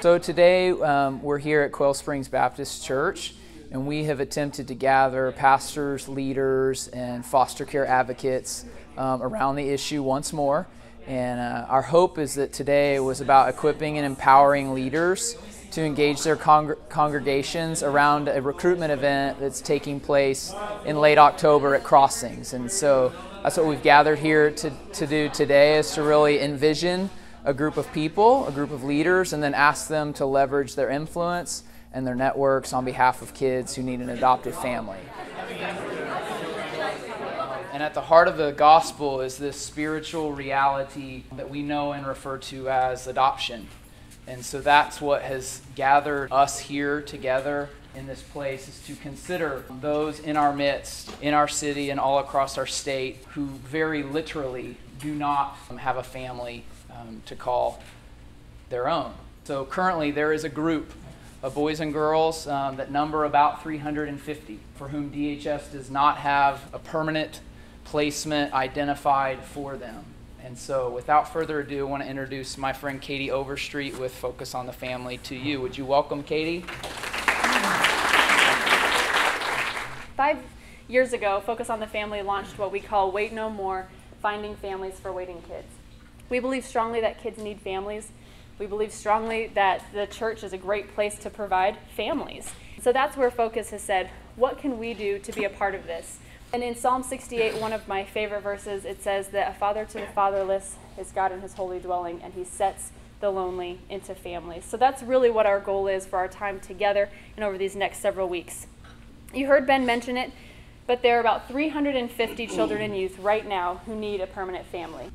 So today um, we're here at Quail Springs Baptist Church, and we have attempted to gather pastors, leaders, and foster care advocates um, around the issue once more. And uh, our hope is that today was about equipping and empowering leaders to engage their congr- congregations around a recruitment event that's taking place in late October at Crossings. And so that's what we've gathered here to, to do today is to really envision a group of people, a group of leaders, and then ask them to leverage their influence and their networks on behalf of kids who need an adoptive family. And at the heart of the gospel is this spiritual reality that we know and refer to as adoption. And so that's what has gathered us here together in this place is to consider those in our midst, in our city, and all across our state who very literally do not have a family um, to call their own. So currently, there is a group of boys and girls um, that number about 350 for whom DHS does not have a permanent placement identified for them. And so, without further ado, I want to introduce my friend Katie Overstreet with Focus on the Family to you. Would you welcome Katie? Five years ago, Focus on the Family launched what we call Wait No More Finding Families for Waiting Kids. We believe strongly that kids need families. We believe strongly that the church is a great place to provide families. So that's where Focus has said, what can we do to be a part of this? And in Psalm 68, one of my favorite verses, it says that a father to the fatherless is God in his holy dwelling, and he sets the lonely into families. So that's really what our goal is for our time together and over these next several weeks. You heard Ben mention it, but there are about 350 children and youth right now who need a permanent family.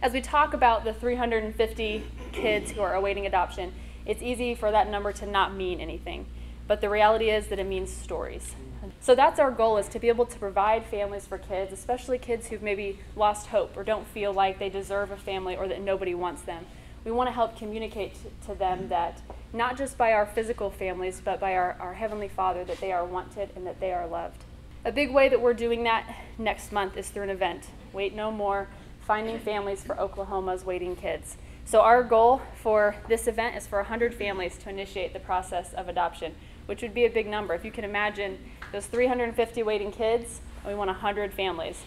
As we talk about the 350 kids who are awaiting adoption, it's easy for that number to not mean anything. But the reality is that it means stories. So that's our goal is to be able to provide families for kids, especially kids who've maybe lost hope or don't feel like they deserve a family or that nobody wants them. We want to help communicate to them that not just by our physical families, but by our, our Heavenly Father, that they are wanted and that they are loved. A big way that we're doing that next month is through an event. Wait No More Finding Families for Oklahoma's Waiting Kids. So, our goal for this event is for 100 families to initiate the process of adoption, which would be a big number. If you can imagine those 350 waiting kids, we want 100 families.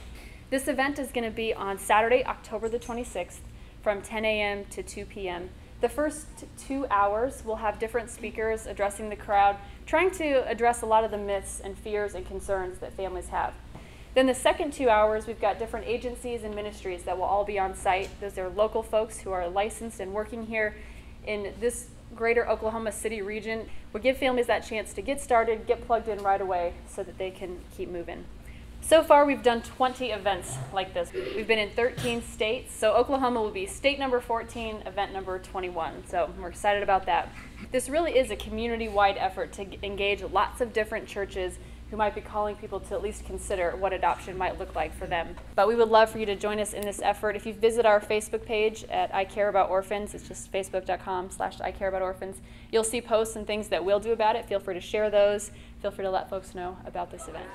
This event is going to be on Saturday, October the 26th from 10 a.m. to 2 p.m. The first two hours, we'll have different speakers addressing the crowd, trying to address a lot of the myths and fears and concerns that families have. Then the second two hours, we've got different agencies and ministries that will all be on site. Those are local folks who are licensed and working here in this greater Oklahoma City region. We give families that chance to get started, get plugged in right away so that they can keep moving. So far, we've done 20 events like this. We've been in 13 states, so Oklahoma will be state number 14, event number 21. So we're excited about that. This really is a community wide effort to engage lots of different churches who might be calling people to at least consider what adoption might look like for them. But we would love for you to join us in this effort. If you visit our Facebook page at I Care About Orphans, it's just facebook.com slash I Care About Orphans, you'll see posts and things that we'll do about it. Feel free to share those. Feel free to let folks know about this event.